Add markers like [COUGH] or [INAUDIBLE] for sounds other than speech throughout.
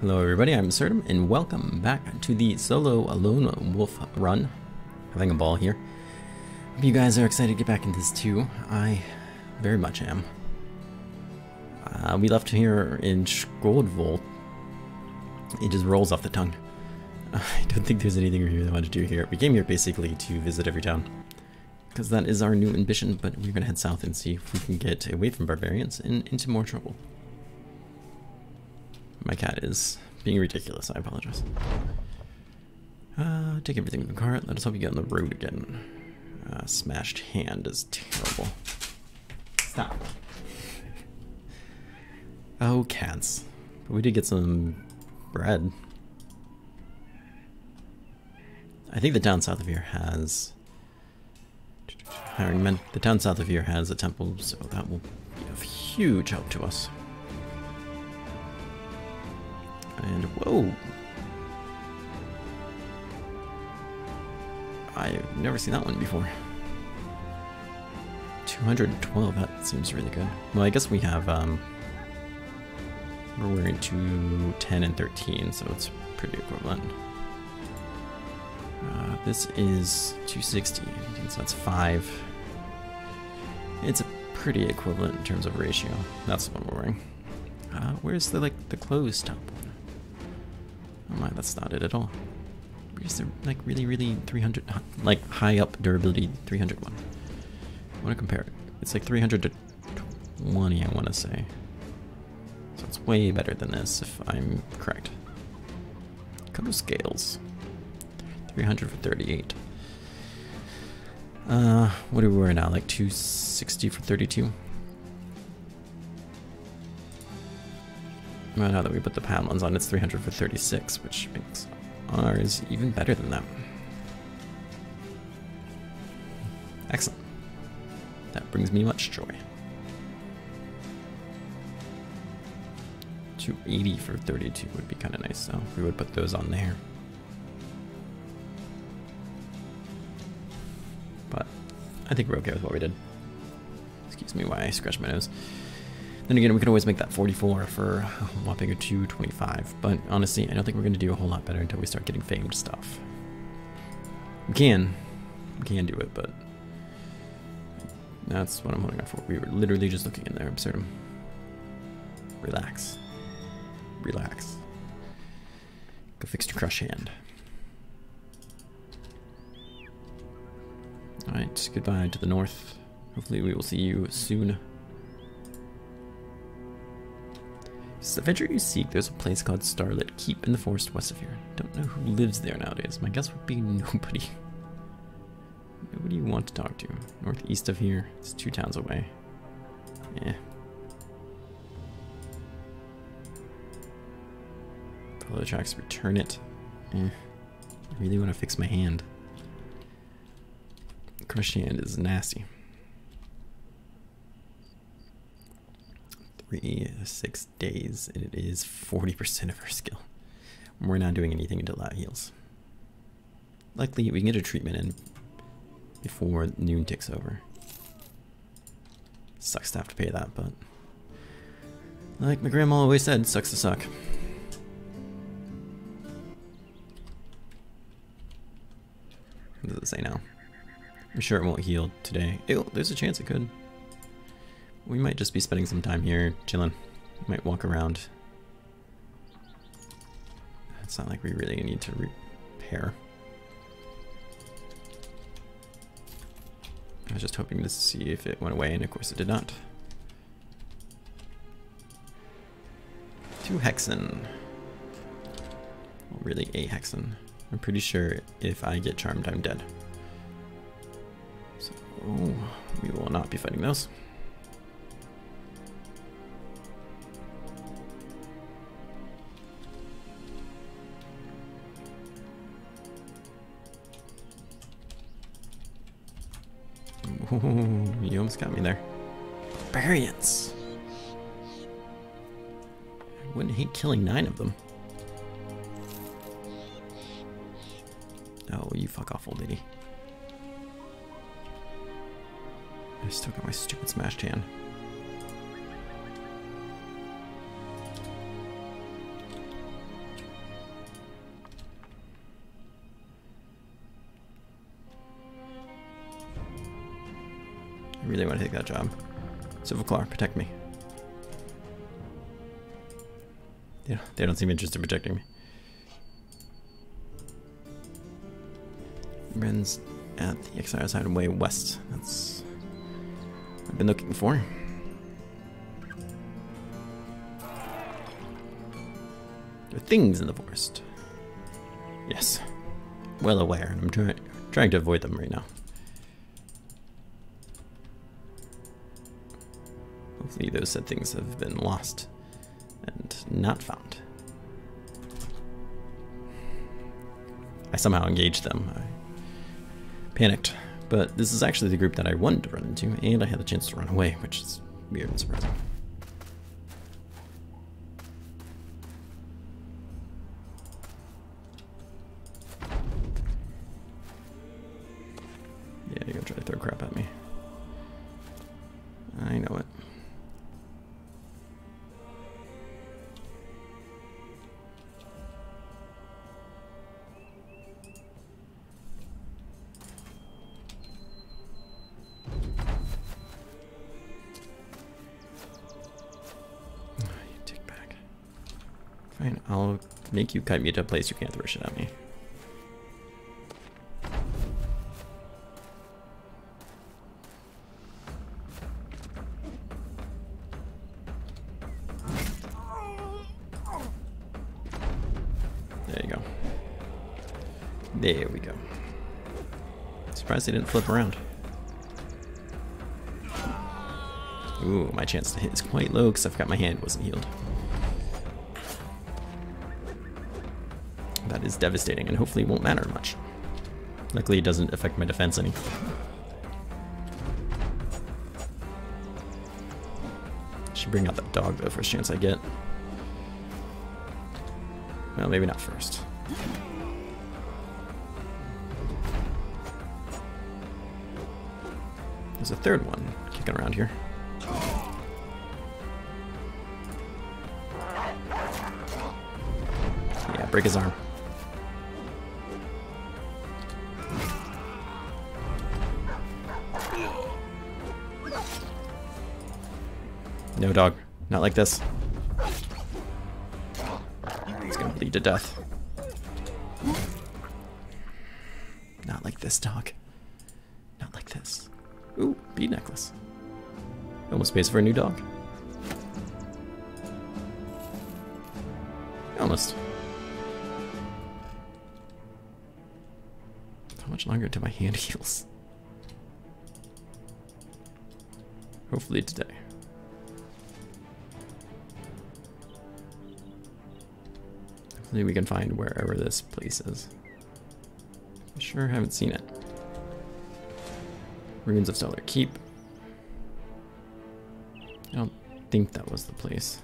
Hello everybody, I'm Serdum, and welcome back to the solo Lone Wolf run. Having a ball here. Hope you guys are excited to get back into this too. I very much am. Uh, we left here in Skjoldvold. It just rolls off the tongue. [LAUGHS] I don't think there's anything that I want to do here. We came here basically to visit every town. Because that is our new ambition, but we're going to head south and see if we can get away from barbarians and into more trouble. My cat is being ridiculous. I apologize. Uh, take everything in the cart. Let us hope you get on the road again. Uh, smashed hand is terrible. Stop. Oh, cats. But we did get some bread. I think the town south of here has... Hiring men. The town south of here has a temple, so that will be of huge help to us. And whoa! I've never seen that one before. 212, that seems really good. Well, I guess we have, um, we're wearing 210 and 13, so it's pretty equivalent. Uh, this is 260, so that's 5. It's a pretty equivalent in terms of ratio. That's the one we're wearing. Uh, where's the, like, the clothes top my, that's not it at all. Where's the, like, really, really 300, like, high up durability 300 one? I want to compare it. It's like 300 to 20, I want to say. So it's way better than this, if I'm correct. Coat of scales. 300 for 38. Uh, what are we wearing now? Like 260 for 32? Well, now that we put the ones on, it's 300 for 36, which makes ours even better than that. Excellent. That brings me much joy. 280 for 32 would be kind of nice, so we would put those on there. But I think we're okay with what we did. Excuse me why I scratched my nose. Then again, we can always make that 44 for a whopping a 225, but honestly, I don't think we're going to do a whole lot better until we start getting famed stuff. We can. We can do it, but that's what I'm holding out for. We were literally just looking in there, absurdum. Relax. Relax. Go fix your crush hand. Alright, goodbye to the north. Hopefully we will see you soon. This adventure you seek, there's a place called Starlit Keep in the forest west of here. Don't know who lives there nowadays. My guess would be [LAUGHS] nobody. Nobody you want to talk to. Northeast of here. It's two towns away. Yeah. Follow the tracks, return it. Eh. I really want to fix my hand. Crushed hand is nasty. Three, six days, and it is 40% of her skill. We're not doing anything until that heals. Luckily, we can get a treatment in before noon ticks over. Sucks to have to pay that, but like my grandma always said, sucks to suck. What does it say now? I'm sure it won't heal today. Ew, there's a chance it could. We might just be spending some time here chilling. Might walk around. It's not like we really need to repair. I was just hoping to see if it went away, and of course it did not. Two hexen. Well, really, a hexen. I'm pretty sure if I get charmed, I'm dead. So, we will not be fighting those. [LAUGHS] you almost got me there. Barbarians! I wouldn't hate killing nine of them. Oh, you fuck off, old lady. I still got my stupid smashed hand. Really want to take that job. Silverclaw, protect me. Yeah, they don't seem interested in protecting me. Ren's at the Exile Hideaway West. That's I've been looking for. There are things in the forest. Yes. Well aware, and I'm try trying to avoid them right now. Hopefully those said things have been lost and not found. I somehow engaged them. I panicked. But this is actually the group that I wanted to run into, and I had the chance to run away, which is weird and surprising. Fine, I'll make you cut me to a place you can't throw shit at me. There you go. There we go. Surprised they didn't flip around. Ooh, my chance to hit is quite low because I forgot my hand wasn't healed. That is devastating and hopefully won't matter much. Luckily it doesn't affect my defense any. Should bring out that dog though, first chance I get. Well, maybe not first. There's a third one kicking around here. Yeah, break his arm. No, dog. Not like this. It's gonna bleed to death. Not like this, dog. Not like this. Ooh, bead necklace. Almost pays for a new dog. Almost. How much longer until my hand [LAUGHS] heals? Hopefully today. Hopefully we can find wherever this place is. I sure haven't seen it. Ruins of Stellar Keep. I don't think that was the place.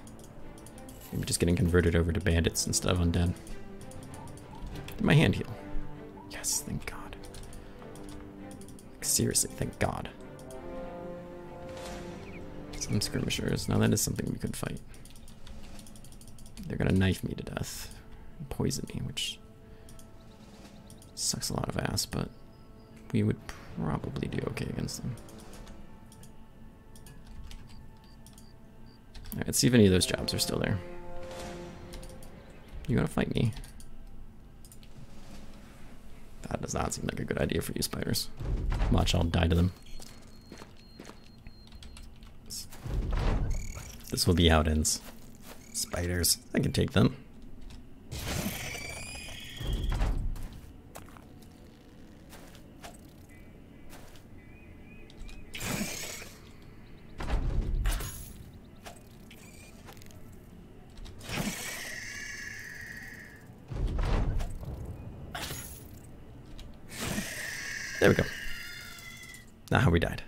Maybe just getting converted over to bandits instead of undead. Did my hand heal? Yes, thank God. Like, seriously, thank God. Some skirmishers. Now that is something we could fight. They're gonna knife me to death. Poison me, which sucks a lot of ass, but we would probably do okay against them. Alright, let's see if any of those jobs are still there. You gonna fight me? That does not seem like a good idea for you spiders. Watch, I'll die to them. This will be how it ends. Spiders. I can take them. There we go. Not how we died.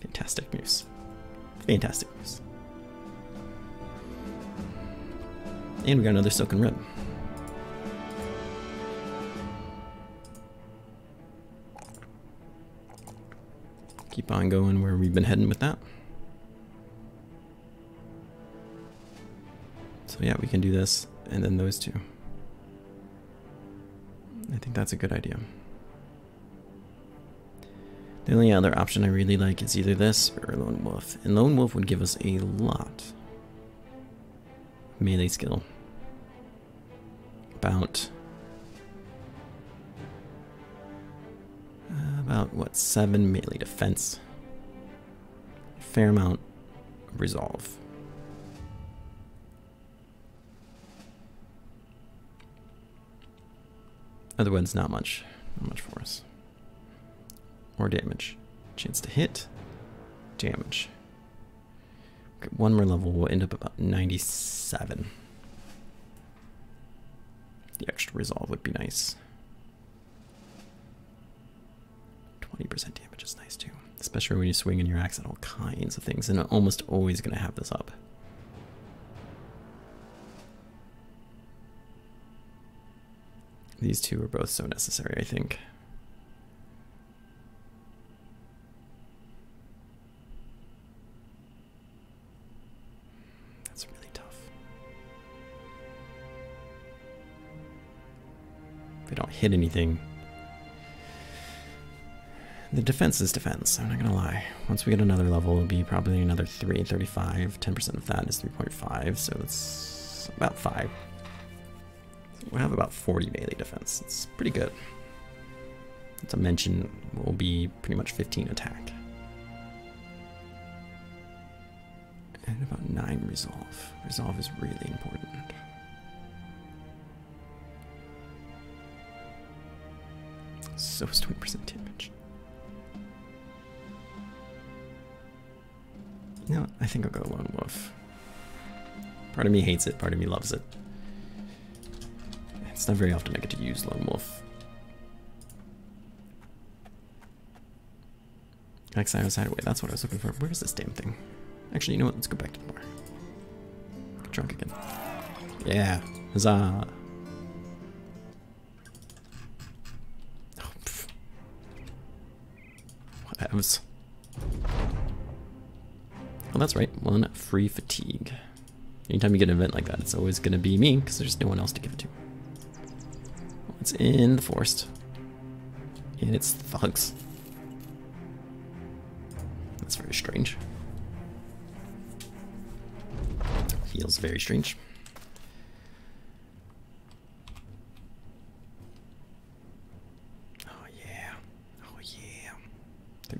Fantastic news. Fantastic news. And we got another silken rib. Keep on going where we've been heading with that. So yeah, we can do this and then those two. I think that's a good idea. The only other option I really like is either this or Lone Wolf. And Lone Wolf would give us a lot. Melee skill. About... Uh, about, what, 7 melee defense. Fair amount resolve. Otherwise, not much. Not much for us. Or damage. Chance to hit. Damage. Okay, one more level, we'll end up about 97. The extra resolve would be nice. 20% damage is nice too. Especially when you swing in your axe at all kinds of things, and almost always going to have this up. These two are both so necessary, I think. Hit anything, the defense is defense, I'm not gonna lie. Once we get another level, it'll be probably another 3, 35. 10% of that is 3.5, so it's about 5 we have about 40 melee defense. It's pretty good. To mention, will be pretty much 15 attack. And about 9 resolve. Resolve is really important. So is 20% damage. No, I think I'll go Lone Wolf. Part of me hates it, part of me loves it. It's not very often I get to use Lone Wolf. Exiles Hideaway, that's what I was looking for. Where is this damn thing? Actually, you know what? Let's go back to the bar. Get drunk again. Yeah. Huzzah. Oh, that's right. One free fatigue. Anytime you get an event like that, it's always going to be me, because there's no one else to give it to. It's in the forest. And it's thugs. That's very strange. Feels very strange. Oh yeah. Oh yeah.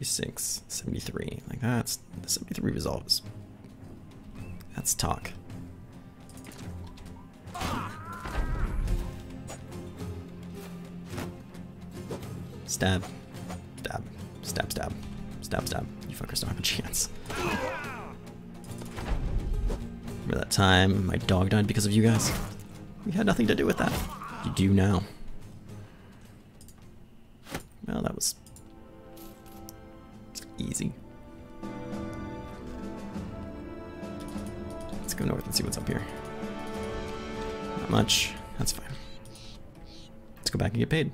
36, 73. Like that's the 73 resolves. That's talk. Stab. Stab. Stab, stab. Stab, stab. You fuckers don't have a chance. Remember that time my dog died because of you guys? We had nothing to do with that. You do now. Paid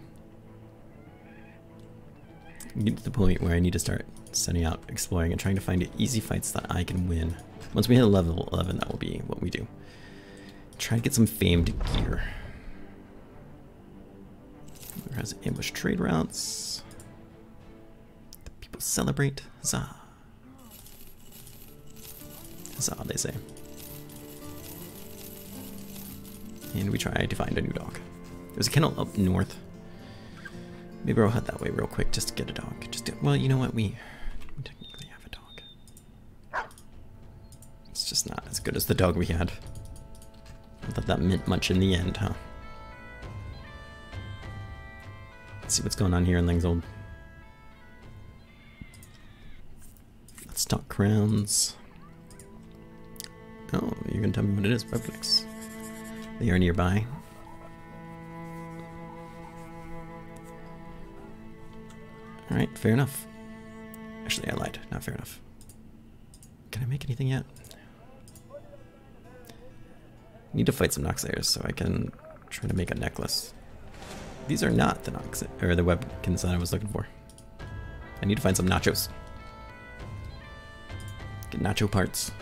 get to the point where I need to start sending out exploring and trying to find easy fights that I can win. Once we hit level 11, that will be what we do. Try to get some famed gear. There has ambush trade routes. The people celebrate. Huzzah. Huzzah, they say. And we try to find a new dog. There's a kennel up north. Maybe I'll head that way real quick just to get a dog. Just to, well, you know what? We, we technically have a dog. It's just not as good as the dog we had. I thought that meant much in the end, huh? Let's see what's going on here in Lingzold. Let's talk crowns. Oh, you're gonna tell me what it is, Webflix. They are nearby. Alright, fair enough. Actually, I lied. Not fair enough. Can I make anything yet? need to fight some Nachzehrers so I can try to make a necklace. These are not the Nox or the Webknechts that I was looking for. I need to find some nachos. Get nacho parts.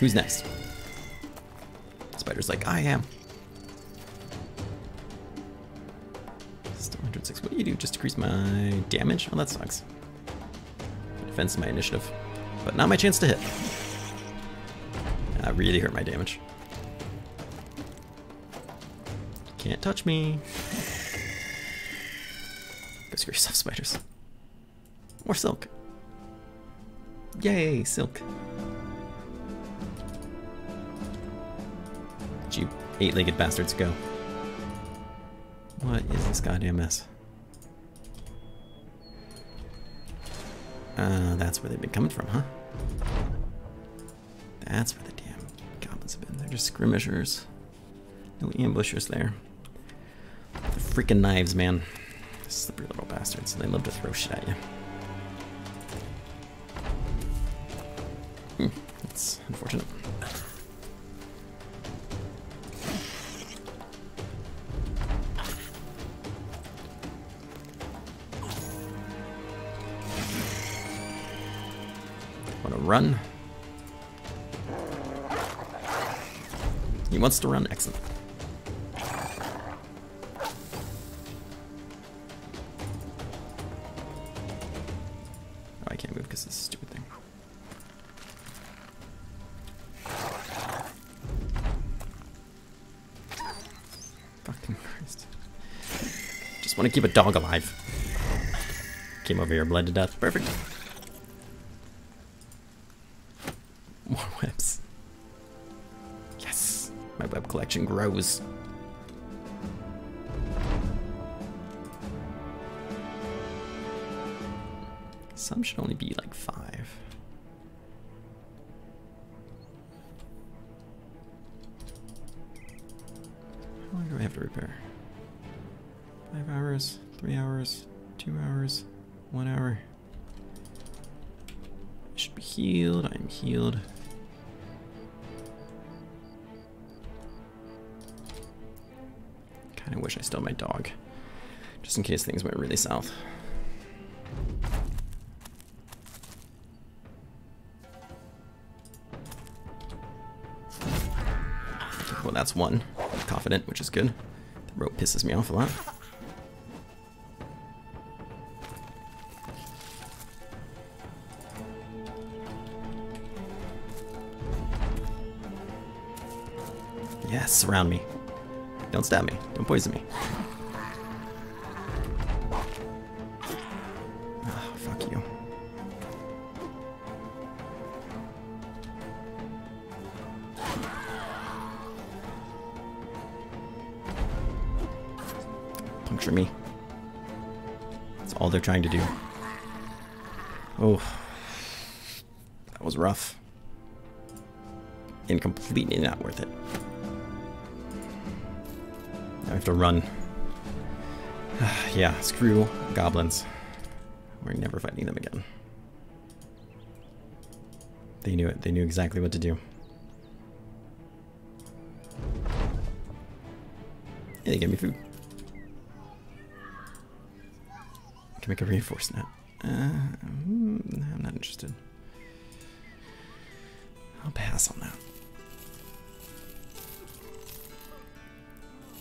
Who's next? Spider's like, I am. Still 106. What do you do? Just decrease my damage? Oh, that sucks. Defense my initiative. But not my chance to hit. That really hurt my damage. Can't touch me. Go screw yourself, spiders. More silk. Yay, silk. Eight-legged bastards go. What is this goddamn mess? Uh, that's where they've been coming from, huh? That's where the damn goblins have been. They're just skirmishers. No ambushers there. The freaking knives, man. Slippery little bastards. And they love to throw shit at you. Hmm, that's unfortunate. Run? He wants to run. Excellent. Oh, I can't move because this stupid thing. Fucking Christ. Just want to keep a dog alive. Came over here, bled to death. Perfect. My web collection grows. Some should only be like five. How long do I have to repair? Five hours, three hours, two hours, one hour. I should be healed. I'm healed. Wish I still had my dog. Just in case things went really south. Well, that's one. Confident, which is good. The rope pisses me off a lot. Yes, surround me. Don't stab me. Don't poison me. Ah, fuck you. Puncture me. That's all they're trying to do. Oh. That was rough. And completely not worth it. To run. [SIGHS] yeah, screw goblins. We're never fighting them again. They knew it. They knew exactly what to do. Yeah, they gave me food. Can make a reinforce net. Uh, mm, I'm not interested. I'll pass on that.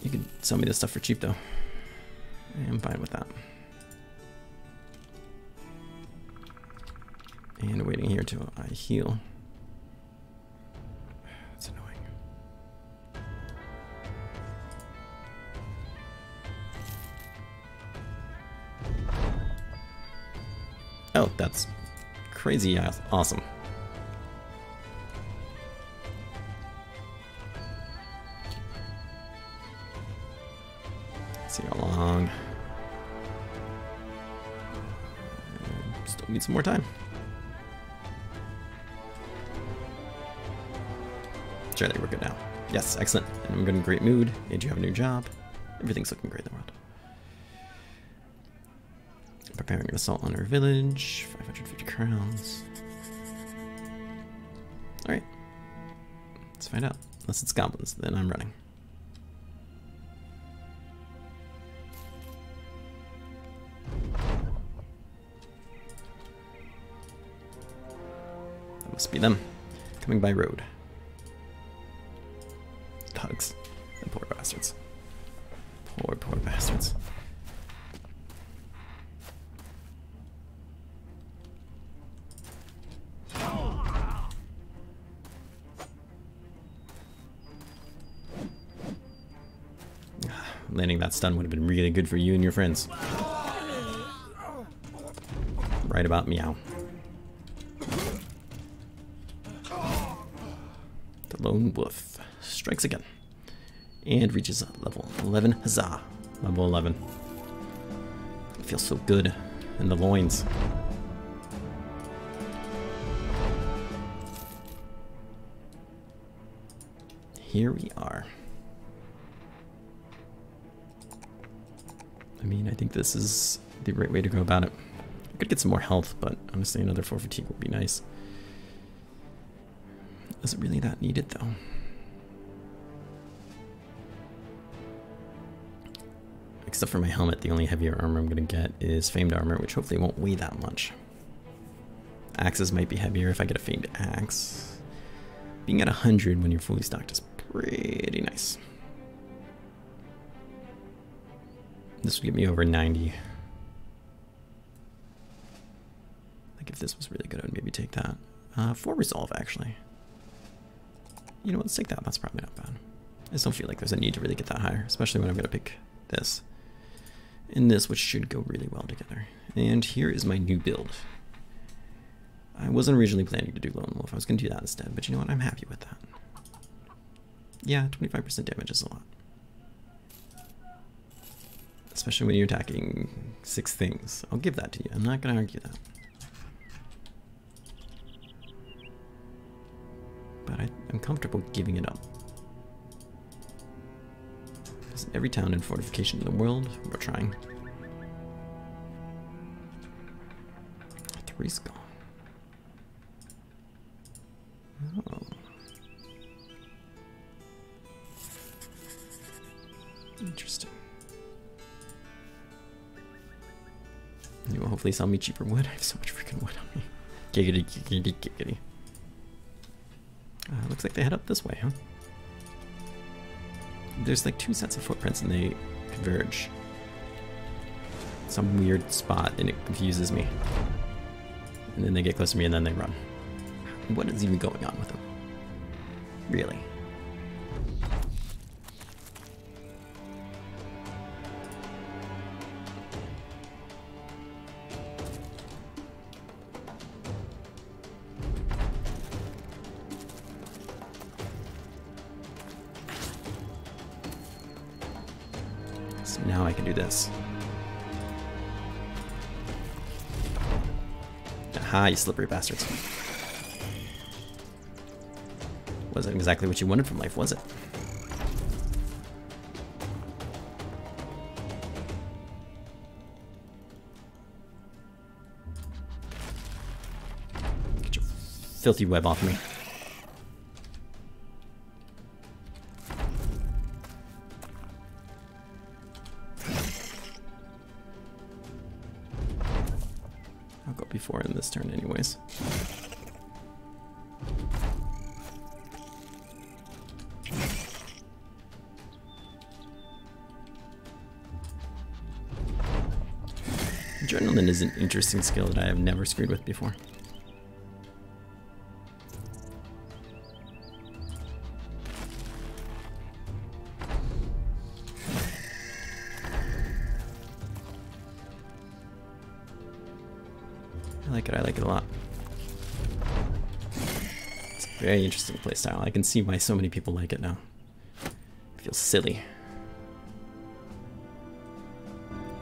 You can sell me this stuff for cheap though. I am fine with that. And waiting here till I heal. That's annoying. Oh, that's crazy awesome. Some more time. Sure, think we're good now. Yes, excellent. And I'm in great mood. And you have a new job. Everything's looking great in the world. Preparing an assault on our village. 550 crowns. Alright. Let's find out. Unless it's goblins, then I'm running. must be them. Coming by road. Tugs. The poor bastards. Poor, poor bastards. [SIGHS] Landing that stun would have been really good for you and your friends. Right about meow. Lone wolf strikes again and reaches level 11. Huzzah! Level 11. It feels so good in the loins. Here we are. I mean, I think this is the right way to go about it. I could get some more health, but honestly another 4 fatigue would be nice. It really that needed though? Except for my helmet, the only heavier armor I'm to get is famed armor, which hopefully won't weigh that much. Axes might be heavier if I get a famed axe. Being at 100 when you're fully stocked is pretty nice. This would get me over 90. Like if this was really good, I would maybe take that. Uh, for resolve, actually. You know what, take that. That's probably not bad. I just don't feel like there's a need to really get that higher, especially when I'm going to pick this. And this, which should go really well together. And here is my new build. I wasn't originally planning to do Lone Wolf. I was going to do that instead, but you know what? I'm happy with that. Yeah, 25% damage is a lot. Especially when you're attacking six things. I'll give that to you. I'm not going to argue that. But I, am comfortable giving it up. Because every town and fortification in the world, we're trying. Three's gone. Oh. Interesting. You will hopefully sell me cheaper wood. [LAUGHS] I have so much freaking wood on me. Giggity, giggity, giggity. Looks like they head up this way, huh? There's like two sets of footprints and they converge. Some weird spot and it confuses me. And then they get close to me and then they run. What is even going on with them? Really? Now I can do this. Aha, you slippery bastards. Wasn't exactly what you wanted from life, was it? Get your filthy web off me. Interesting skill that I have never screwed with before. I like it, I like it a lot. It's a very interesting playstyle. I can see why so many people like it now. It feels silly.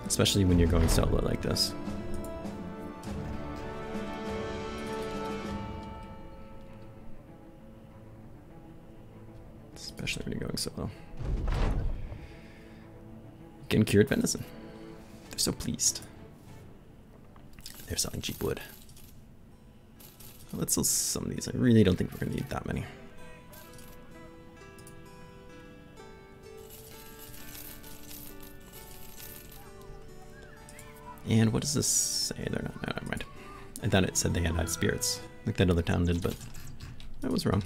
Especially when you're going solo like this. Cured venison. They're so pleased. They're selling cheap wood. Let's sell some of these. I really don't think we're to need that many. And what does this say? They're not. No, never mind. I thought it said they had high spirits, like that other town did, but I was wrong.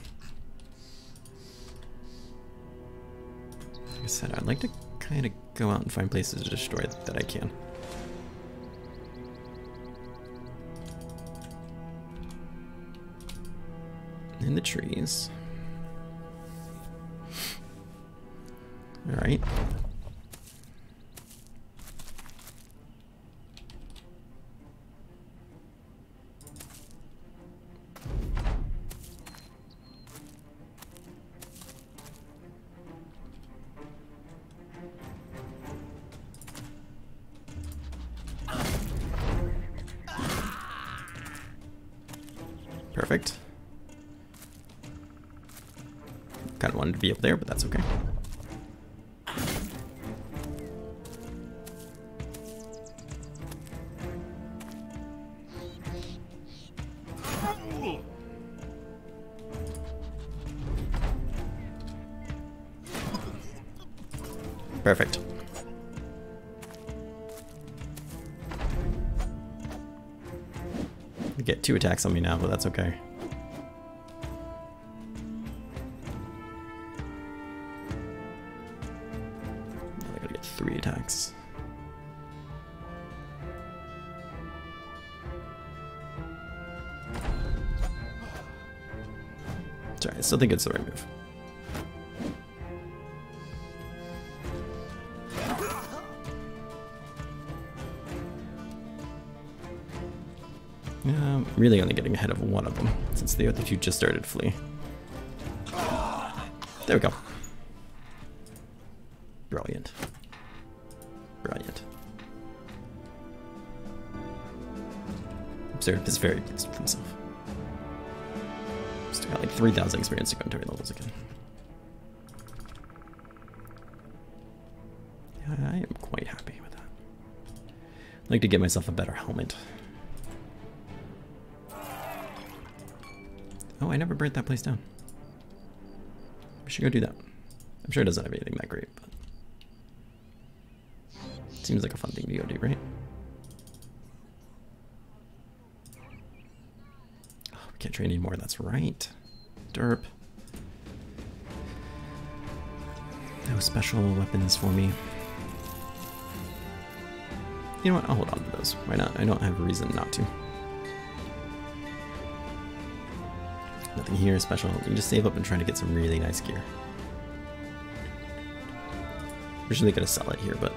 Like I said, I'd like to kind of go out and find places to destroy that I can. In the trees. Alright. Up there, but that's okay. Perfect. Get two attacks on me now, but that's okay. Still think it's the right move. Yeah, I'm really only getting ahead of one of them, since the other two just started flee. There we go. Brilliant. Brilliant. Observed is very himself. Still got like 3,000 experience to go into levels again. I am quite happy with that. I'd like to get myself a better helmet. Oh, I never burnt that place down. We should go do that. I'm sure it doesn't have anything that great, but seems like a fun thing to go do, right? Oh, we can't train anymore. That's right. Derp. No special weapons for me. You know what? I'll hold on to those. Why not? I don't have a reason not to. Nothing here special. You just save up and try to get some really nice gear. Originally gonna sell it here, but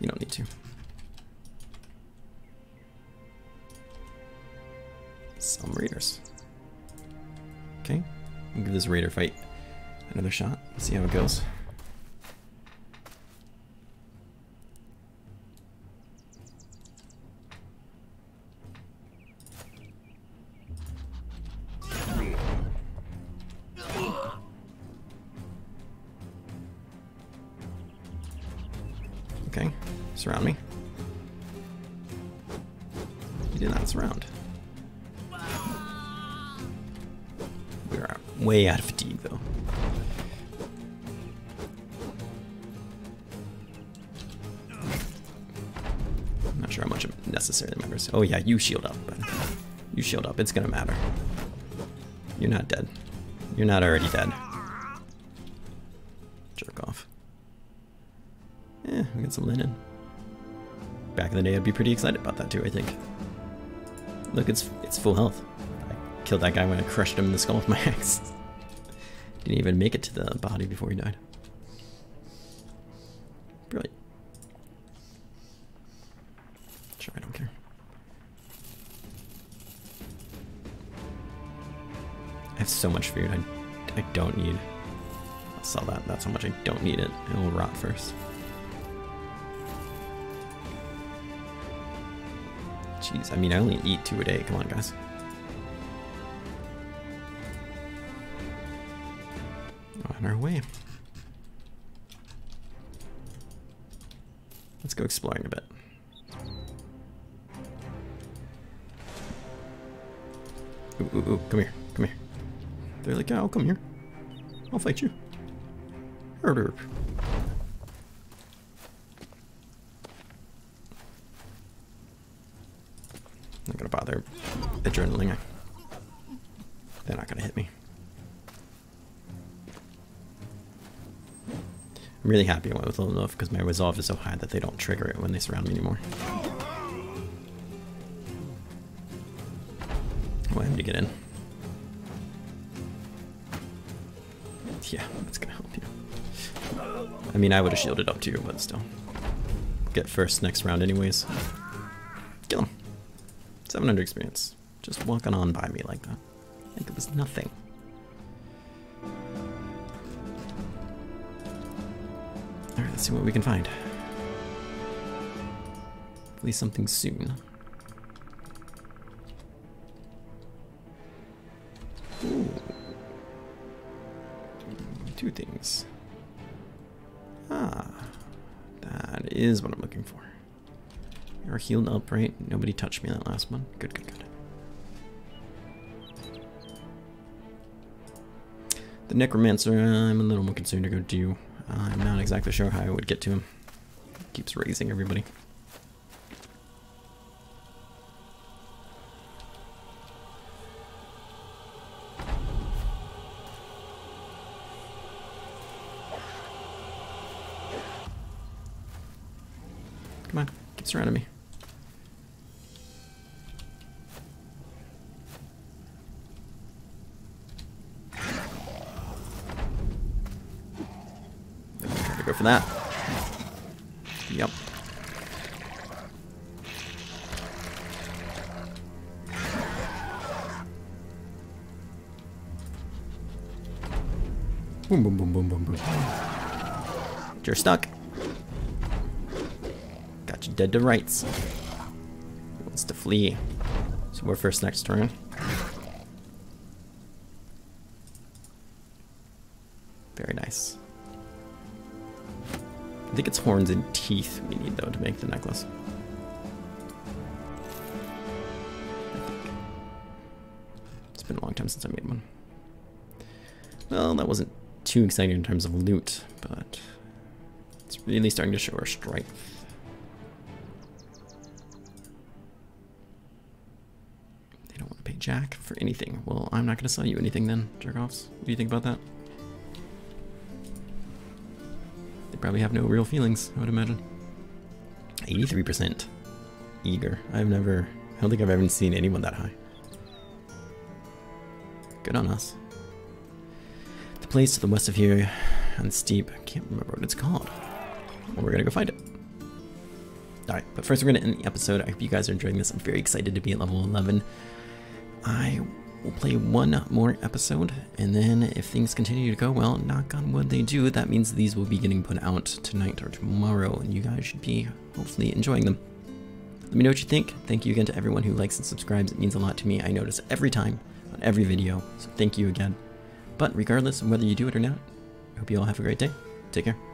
you don't need to. Fight another shot. See how it goes. Okay, surround me. You did not surround. Way out of fatigue, though. I'm not sure how much it necessarily matters. Oh yeah, you shield up. But you shield up. It's gonna matter. You're not dead. You're not already dead. Jerk off. Yeah, we got some linen. Back in the day, I'd be pretty excited about that too, I think. Look, it's it's full health. Killed that guy when I crushed him in the skull with my [LAUGHS] axe. Didn't even make it to the body before he died. Brilliant. Sure, I don't care. I have so much food. I, I don't need. I'll sell that. That's how much I don't need it. It will rot first. Jeez, I mean, I only eat two a day. Come on, guys. Our way. Let's go exploring a bit. Ooh, ooh, ooh, come here, come here. They're like, yeah, I'll come here. I'll fight you. Herp, herp. Not gonna bother adrenaline. Really happy I went with little enough because my resolve is so high that they don't trigger it when they surround me anymore. I want him to get in. Yeah, that's gonna help you. I mean, I would have shielded up too, but still. Get first next round anyways. Kill him. 700 experience. Just walking on by me like that. Like it was nothing. Let's see what we can find. At least something soon. Ooh. Two things. Ah. That is what I'm looking for. You're healed up, right? Nobody touched me that last one. Good, good, good. The Necromancer, I'm a little more concerned to go do. I'm not exactly sure how I would get to him. Keeps raising everybody. Come on, keep surrounding me. Try to go for that. Yep. Boom, boom, boom, boom, boom, boom. You're stuck. Got you dead to rights. He wants to flee. So we're first next turn. Horns and teeth we need though to make the necklace. It's been a long time since I made one. Well, that wasn't too exciting in terms of loot, but it's really starting to show our strength. They don't want to pay Jack for anything. Well, I'm not going to sell you anything then, jerk-offs. What do you think about that? Probably have no real feelings, I would imagine. 83% eager. I've never, I don't think I've ever seen anyone that high. Good on us. The place to the west of here, and steep, I can't remember what it's called. Well, we're gonna go find it. Alright, but first we're gonna end the episode. I hope you guys are enjoying this. I'm very excited to be at level 11. I will play one more episode, and then if things continue to go well, knock on wood they do, that means these will be getting put out tonight or tomorrow, and you guys should be hopefully enjoying them. Let me know what you think. Thank you again to everyone who likes and subscribes. It means a lot to me. I notice every time on every video, so thank you again. But regardless of whether you do it or not, I hope you all have a great day. Take care.